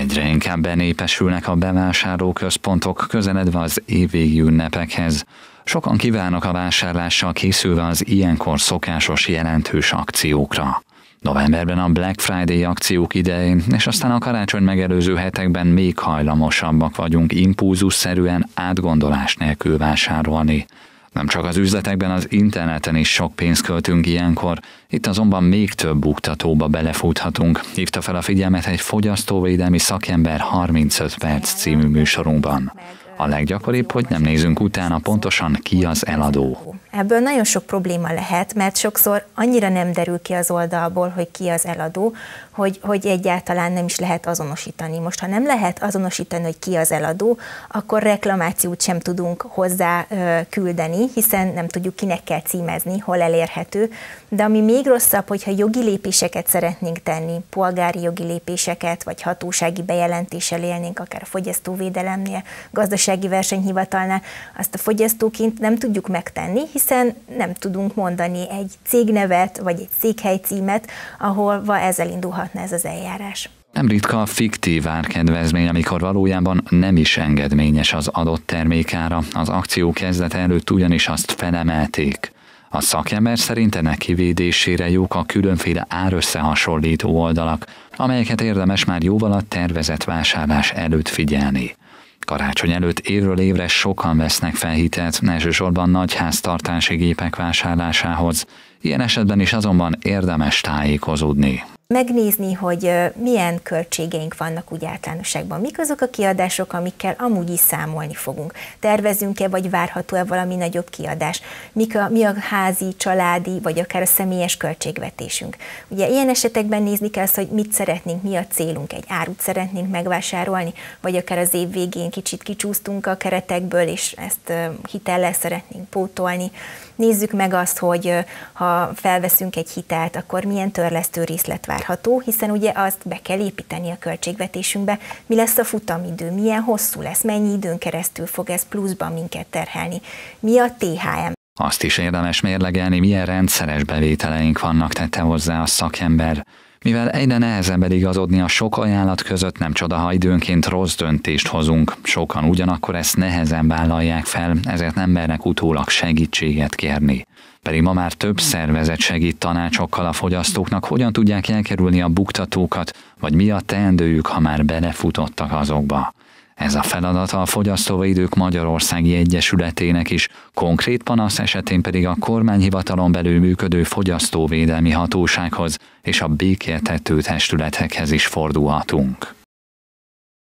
Egyre inkább benépesülnek a bevásárlóközpontok közeledve az évvégi ünnepekhez. Sokan kívánnak a vásárlással készülve az ilyenkor szokásos jelentős akciókra. Novemberben a Black Friday akciók idején, és aztán a karácsony megelőző hetekben még hajlamosabbak vagyunk impulzusszerűen átgondolás nélkül vásárolni. Nem csak az üzletekben, az interneten is sok pénzt költünk ilyenkor, itt azonban még több buktatóba belefuthatunk, hívta fel a figyelmet egy fogyasztóvédelmi szakember 35 perc című műsorunkban. A leggyakoribb, hogy nem nézünk utána pontosan ki az eladó. Ebből nagyon sok probléma lehet, mert sokszor annyira nem derül ki az oldalból, hogy ki az eladó, hogy, hogy egyáltalán nem is lehet azonosítani. Most, ha nem lehet azonosítani, hogy ki az eladó, akkor reklamációt sem tudunk hozzá küldeni, hiszen nem tudjuk, kinek kell címezni, hol elérhető. De ami még rosszabb, hogyha jogi lépéseket szeretnénk tenni, polgári jogi lépéseket, vagy hatósági bejelentéssel élnénk, akár a fogyasztóvédelemnél, gazdasági versenyhivatalnál, azt a fogyasztóként nem tudjuk megtenni, hiszen nem tudunk mondani egy cégnevet, vagy egy székhely címet, ahol ezzel indulhatna ez az eljárás. Nem ritka a fiktív árkedvezmény, amikor valójában nem is engedményes az adott termékára, az akció kezdete előtt ugyanis azt felemelték. A szakember szerint ennek kivédésére jók a különféle árösszehasonlító oldalak, amelyeket érdemes már jóval a tervezett vásárlás előtt figyelni. Karácsony előtt évről évre sokan vesznek fel hitelt, elsősorban nagy háztartási gépek vásárlásához. Ilyen esetben is azonban érdemes tájékozódni megnézni, hogy milyen költségeink vannak úgy általánosságban, mik azok a kiadások, amikkel amúgy is számolni fogunk. Tervezünk-e, vagy várható-e valami nagyobb kiadás? Mik a, mi a házi, családi, vagy akár a személyes költségvetésünk? Ugye ilyen esetekben nézni kell azt, hogy mit szeretnénk, mi a célunk, egy árut szeretnénk megvásárolni, vagy akár az év végén kicsit kicsúsztunk a keretekből, és ezt hitellel szeretnénk pótolni. Nézzük meg azt, hogy ha felveszünk egy hitelt, akkor milyen törlesztő részlet várható, hiszen ugye azt be kell építeni a költségvetésünkbe, mi lesz a futamidő, milyen hosszú lesz, mennyi időn keresztül fog ez pluszban minket terhelni, mi a THM. Azt is érdemes mérlegelni, milyen rendszeres bevételeink vannak, tette hozzá a szakember. Mivel egyre nehezebb igazodni a sok ajánlat között, nem csoda, ha időnként rossz döntést hozunk. Sokan ugyanakkor ezt nehezen vállalják fel, ezért nem mernek utólag segítséget kérni. Pedig ma már több szervezet segít tanácsokkal a fogyasztóknak, hogyan tudják elkerülni a buktatókat, vagy mi a teendőjük, ha már belefutottak azokba. Ez a feladata a Fogyasztóvédők Magyarországi Egyesületének is, konkrét panasz esetén pedig a kormányhivatalon belül működő fogyasztóvédelmi hatósághoz és a békéltető testületekhez is fordulhatunk.